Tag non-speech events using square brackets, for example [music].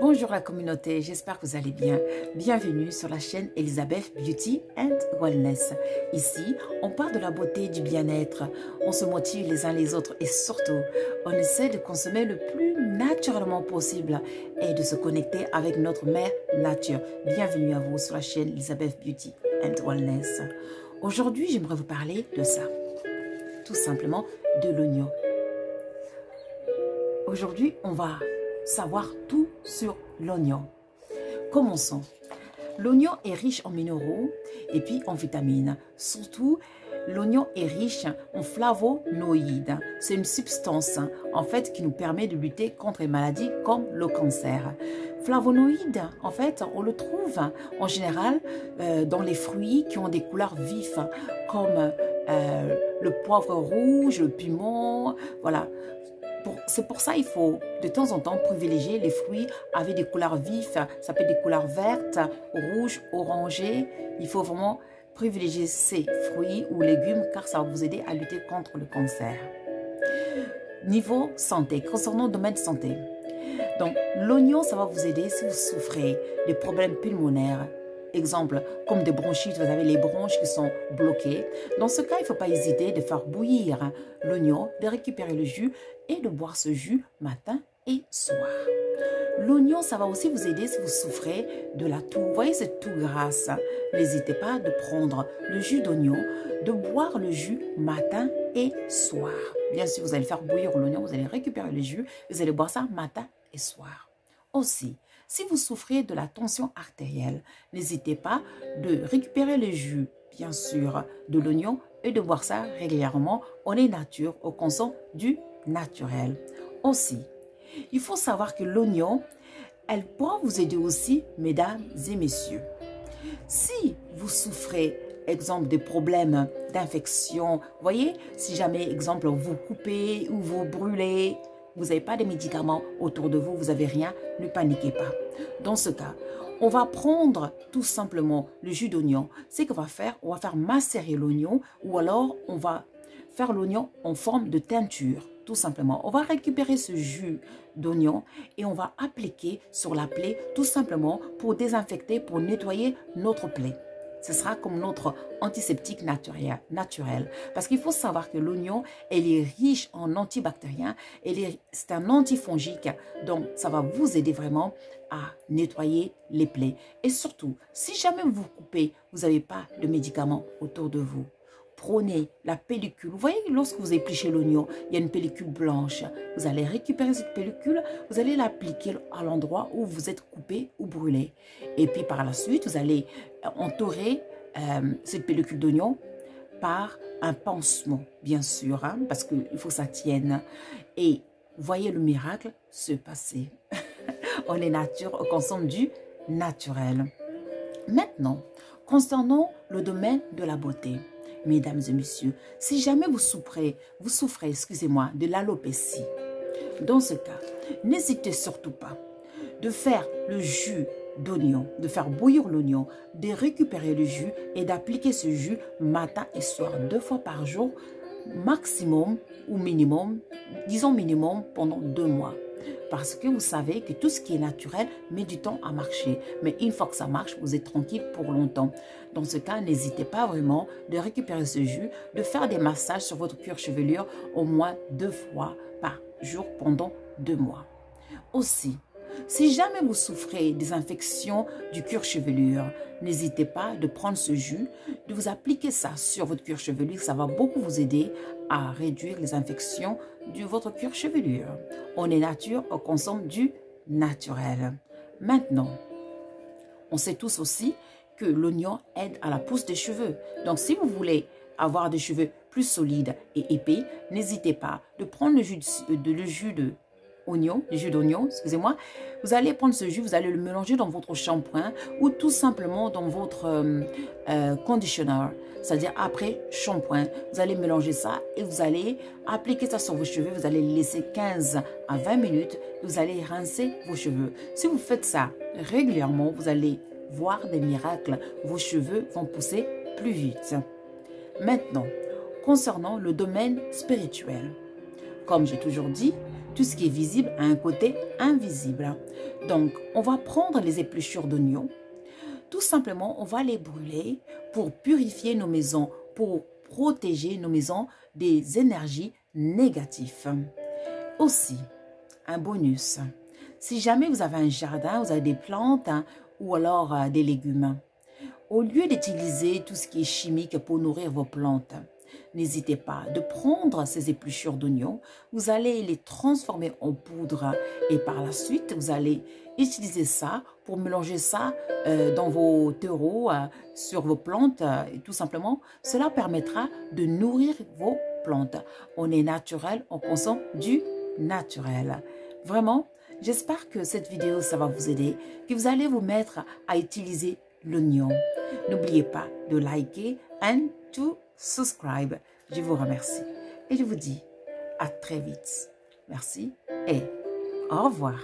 Bonjour la communauté, j'espère que vous allez bien. Bienvenue sur la chaîne Elisabeth Beauty and Wellness. Ici, on parle de la beauté du bien-être, on se motive les uns les autres et surtout, on essaie de consommer le plus naturellement possible et de se connecter avec notre mère nature. Bienvenue à vous sur la chaîne Elisabeth Beauty and Wellness. Aujourd'hui, j'aimerais vous parler de ça. Tout simplement de l'oignon. Aujourd'hui, on va savoir tout sur l'oignon. Commençons. L'oignon est riche en minéraux et puis en vitamines. Surtout, l'oignon est riche en flavonoïdes. C'est une substance en fait qui nous permet de lutter contre les maladies comme le cancer. Flavonoïdes, en fait, on le trouve en général euh, dans les fruits qui ont des couleurs vives comme euh, le poivre rouge, le piment, voilà c'est pour ça qu'il faut de temps en temps privilégier les fruits avec des couleurs vives. Ça peut être des couleurs vertes, rouges, orangées. Il faut vraiment privilégier ces fruits ou légumes car ça va vous aider à lutter contre le cancer. Niveau santé, concernant le domaine de santé. Donc, l'oignon, ça va vous aider si vous souffrez de problèmes pulmonaires, Exemple, comme des bronchites, vous avez les bronches qui sont bloquées. Dans ce cas, il ne faut pas hésiter de faire bouillir l'oignon, de récupérer le jus et de boire ce jus matin et soir. L'oignon, ça va aussi vous aider si vous souffrez de la toux. Vous voyez cette toux grasse? N'hésitez pas de prendre le jus d'oignon, de boire le jus matin et soir. Bien sûr, vous allez faire bouillir l'oignon, vous allez récupérer le jus, vous allez boire ça matin et soir. Aussi, si vous souffrez de la tension artérielle, n'hésitez pas de récupérer le jus, bien sûr, de l'oignon et de boire ça régulièrement. On est nature, au consomme du naturel. Aussi, il faut savoir que l'oignon, elle pourra vous aider aussi, mesdames et messieurs. Si vous souffrez, exemple, de problèmes d'infection, voyez, si jamais, exemple, vous coupez ou vous brûlez, vous n'avez pas de médicaments autour de vous, vous n'avez rien, ne paniquez pas. Dans ce cas, on va prendre tout simplement le jus d'oignon. Ce qu'on va faire, on va faire macérer l'oignon ou alors on va faire l'oignon en forme de teinture, tout simplement. On va récupérer ce jus d'oignon et on va appliquer sur la plaie tout simplement pour désinfecter, pour nettoyer notre plaie ce sera comme notre antiseptique naturel. Parce qu'il faut savoir que l'oignon, elle est riche en antibactériens, c'est un antifongique, donc ça va vous aider vraiment à nettoyer les plaies. Et surtout, si jamais vous coupez, vous n'avez pas de médicaments autour de vous, prenez la pellicule. Vous voyez, lorsque vous épluchez l'oignon, il y a une pellicule blanche. Vous allez récupérer cette pellicule, vous allez l'appliquer à l'endroit où vous êtes coupé ou brûlé. Et puis par la suite, vous allez entourer euh, cette pellicule d'oignon par un pansement, bien sûr, hein, parce qu'il faut que ça tienne. Et voyez le miracle se passer. [laughs] On est nature, on consomme du naturel. Maintenant, concernant le domaine de la beauté, mesdames et messieurs, si jamais vous souffrez, vous souffrez, excusez-moi, de l'alopécie, dans ce cas, n'hésitez surtout pas de faire le jus d'oignon, de faire bouillir l'oignon, de récupérer le jus et d'appliquer ce jus matin et soir, deux fois par jour, maximum ou minimum, disons minimum pendant deux mois. Parce que vous savez que tout ce qui est naturel met du temps à marcher. Mais une fois que ça marche, vous êtes tranquille pour longtemps. Dans ce cas, n'hésitez pas vraiment de récupérer ce jus, de faire des massages sur votre cuir chevelure au moins deux fois par jour pendant deux mois. Aussi, si jamais vous souffrez des infections du cuir chevelure, n'hésitez pas de prendre ce jus, de vous appliquer ça sur votre cuir chevelure. Ça va beaucoup vous aider à réduire les infections de votre cuir chevelure. On est nature, on consomme du naturel. Maintenant, on sait tous aussi que l'oignon aide à la pousse des cheveux. Donc, si vous voulez avoir des cheveux plus solides et épais, n'hésitez pas de prendre le jus de, le jus de oignon, jus d'oignon, excusez-moi. Vous allez prendre ce jus, vous allez le mélanger dans votre shampoing ou tout simplement dans votre euh, euh, conditioner, c'est-à-dire après shampoing. Vous allez mélanger ça et vous allez appliquer ça sur vos cheveux. Vous allez laisser 15 à 20 minutes. Vous allez rincer vos cheveux. Si vous faites ça régulièrement, vous allez voir des miracles. Vos cheveux vont pousser plus vite. Maintenant, concernant le domaine spirituel. Comme j'ai toujours dit, tout ce qui est visible a un côté invisible. Donc, on va prendre les épluchures d'oignons. Tout simplement, on va les brûler pour purifier nos maisons, pour protéger nos maisons des énergies négatives. Aussi, un bonus. Si jamais vous avez un jardin, vous avez des plantes hein, ou alors euh, des légumes, au lieu d'utiliser tout ce qui est chimique pour nourrir vos plantes, n'hésitez pas de prendre ces épluchures d'oignons, vous allez les transformer en poudre et par la suite, vous allez utiliser ça pour mélanger ça euh, dans vos terreaux, euh, sur vos plantes et tout simplement, cela permettra de nourrir vos plantes. On est naturel, on consomme du naturel. Vraiment, j'espère que cette vidéo, ça va vous aider, que vous allez vous mettre à utiliser l'oignon. N'oubliez pas de liker and to subscribe. Je vous remercie et je vous dis à très vite. Merci et au revoir.